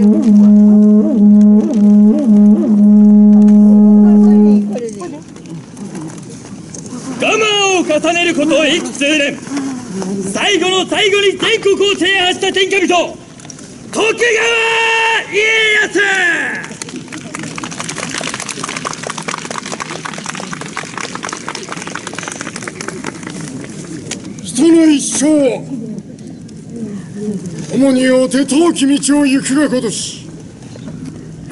我慢を重ねること一通年最後の最後に全国を制覇した天下人徳川家康人の一生は共によって遠き道を行くがことし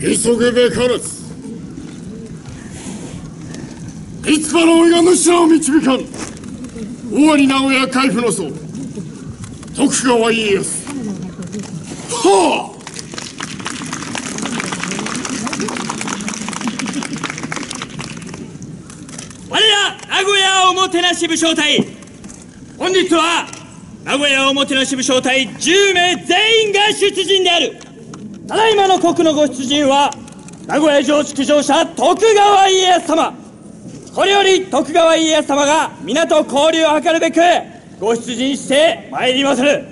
急ぐべからずいつばの俺が主らを導かん。尾張直屋海部の僧徳川家康。はあ。我ら名古屋おもてなし武将隊本日は名古屋おもてなし武将隊10名全員が出陣である。ただいまの国のご出陣は名古屋城築城者徳川家康様。これより徳川家康様が港交流を図るべくご出陣してまいりまする。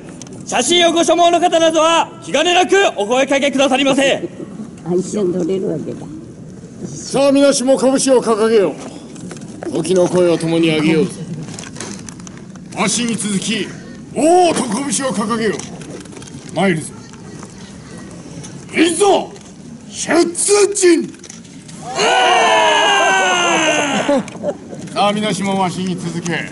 写真をご所望の方などは気兼ねなくお声かけくださりませ。あ一緒に取れるわけだ。さあ皆しも拳を掲げよう。時の声を共に上げよう。ぞわしに続きおおと拳を掲げよ。う参るぞ。いいぞ。出陣。さあ皆しもわしに続け